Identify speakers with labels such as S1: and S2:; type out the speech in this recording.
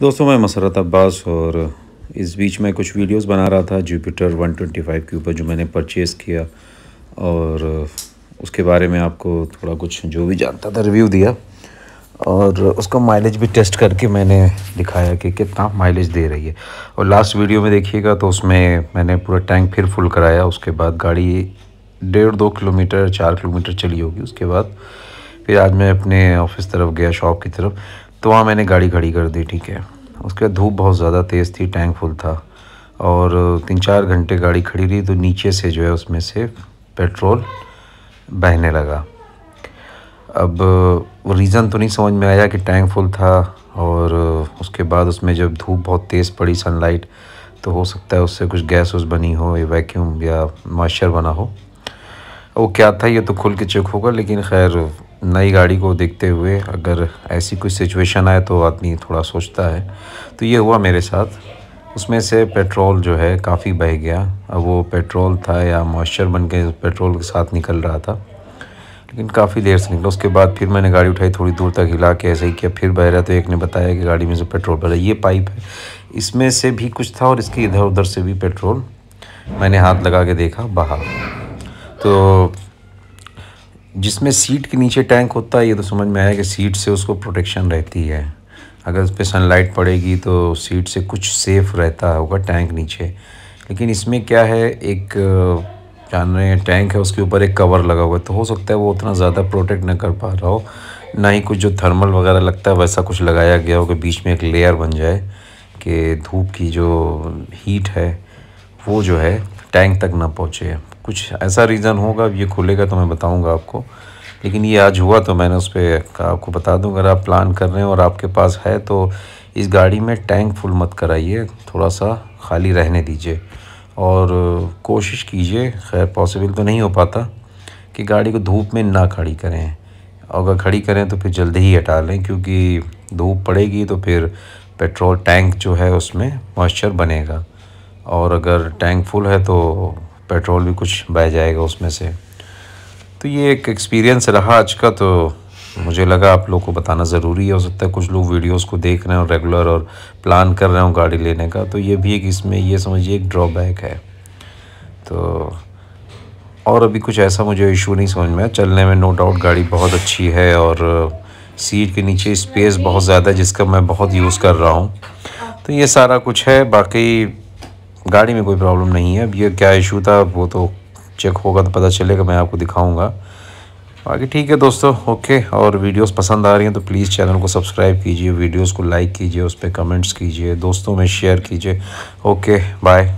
S1: दोस्तों, मैं मसरत अब्बास और इस बीच में कुछ वीडियोस बना रहा था जुपिटर 125 के ऊपर जो मैंने परचेज़ किया और उसके बारे में आपको थोड़ा कुछ जो भी जानता था रिव्यू दिया और उसका माइलेज भी टेस्ट करके मैंने दिखाया कि कितना माइलेज दे रही है। और लास्ट वीडियो में देखिएगा तो उसमें मैंने पूरा टैंक फिर फुल कराया, उसके बाद गाड़ी डेढ़ दो किलोमीटर, चार किलोमीटर चली होगी, उसके बाद फिर आज मैं अपने ऑफ़िस तरफ़ गया शॉप की तरफ़। तो वहाँ मैंने गाड़ी खड़ी कर दी, ठीक है। उसके बाद धूप बहुत ज़्यादा तेज़ थी टैंक फुल था। और तीन चार घंटे गाड़ी खड़ी रही तो नीचे से जो है उसमें से पेट्रोल बहने लगा। अब रीज़न तो नहीं समझ में आया कि टैंक फुल था और उसके बाद उसमें जब धूप बहुत तेज़ पड़ी सनलाइट तो हो सकता है उससे कुछ गैस उस बनी हो, या वैक्यूम या मॉइस्चर बना हो। वो क्या था, ये तो खुल के चेक होगा, लेकिन खैर नई गाड़ी को देखते हुए अगर ऐसी कोई सिचुएशन आए तो आदमी थोड़ा सोचता है। तो ये हुआ मेरे साथ। उसमें से पेट्रोल जो है काफ़ी बह गया। अब वो पेट्रोल था या मॉइस्चर बन के पेट्रोल के साथ निकल रहा था। लेकिन काफ़ी देर से निकला। उसके बाद फिर मैंने गाड़ी उठाई, थोड़ी दूर तक हिला के ऐसे ही किया। फिर बह रहा तो एक ने बताया कि गाड़ी में से पेट्रोल भरा। ये पाइप है। इसमें से भी कुछ था और इसके इधर उधर से भी पेट्रोल। मैंने हाथ लगा के देखा, बहा। तो जिसमें सीट के नीचे टैंक होता है, ये तो समझ में आया कि सीट से उसको प्रोटेक्शन रहती है। अगर उस पर सनलाइट पड़ेगी तो सीट से कुछ सेफ़ रहता होगा टैंक नीचे। लेकिन इसमें क्या है, एक, जान रहे हैं टैंक है, उसके ऊपर एक कवर लगा हुआ है तो हो सकता है वो उतना ज़्यादा प्रोटेक्ट ना कर पा रहा हो। ना ही कुछ जो थर्मल वगैरह लगता है, वैसा कुछ लगाया गया हो कि बीच में एक लेयर बन जाए कि धूप की जो हीट है, वो जो है टैंक तक ना पहुँचे। कुछ ऐसा रीज़न होगा ये खुलेगा तो मैं बताऊँगा आपको। लेकिन ये आज हुआ तो मैंने उस पर आपको बता दूँ, अगर आप प्लान कर रहे हैं और आपके पास है तो इस गाड़ी में टैंक फुल मत कराइए थोड़ा सा खाली रहने दीजिए। और कोशिश कीजिए, खैर पॉसिबल तो नहीं हो पाता, कि गाड़ी को धूप में ना खड़ी करें। अगर खड़ी करें तो फिर जल्दी ही हटा लें, क्योंकि धूप पड़ेगी तो फिर पेट्रोल टैंक जो है उसमें मॉइस्चर बनेगा। और अगर टैंक फुल है तो पेट्रोल भी कुछ बह जाएगा उसमें से। तो ये एक एक्सपीरियंस रहा आज का तो मुझे लगा आप लोग को बताना ज़रूरी है। हो सकता है कुछ लोग वीडियोस को देख रहे हो रेगुलर और प्लान कर रहे हो गाड़ी लेने का। तो ये भी एक इसमें, ये समझिए एक ड्रॉबैक है। तो और अभी कुछ ऐसा मुझे इशू नहीं समझ में चलने में नो डाउट गाड़ी बहुत अच्छी है और सीट के नीचे स्पेस बहुत ज़्यादा है, जिसका मैं बहुत यूज़ कर रहा हूँ। तो ये सारा कुछ है। बाकी गाड़ी में कोई प्रॉब्लम नहीं है। अब ये क्या इशू था, वो तो चेक होगा तो पता चलेगा, मैं आपको दिखाऊँगा। बाकी ठीक है दोस्तों ओके और वीडियोस पसंद आ रही हैं तो प्लीज़ चैनल को सब्सक्राइब कीजिए वीडियोस को लाइक कीजिए, उस पर कमेंट्स कीजिए, दोस्तों में शेयर कीजिए। Okay bye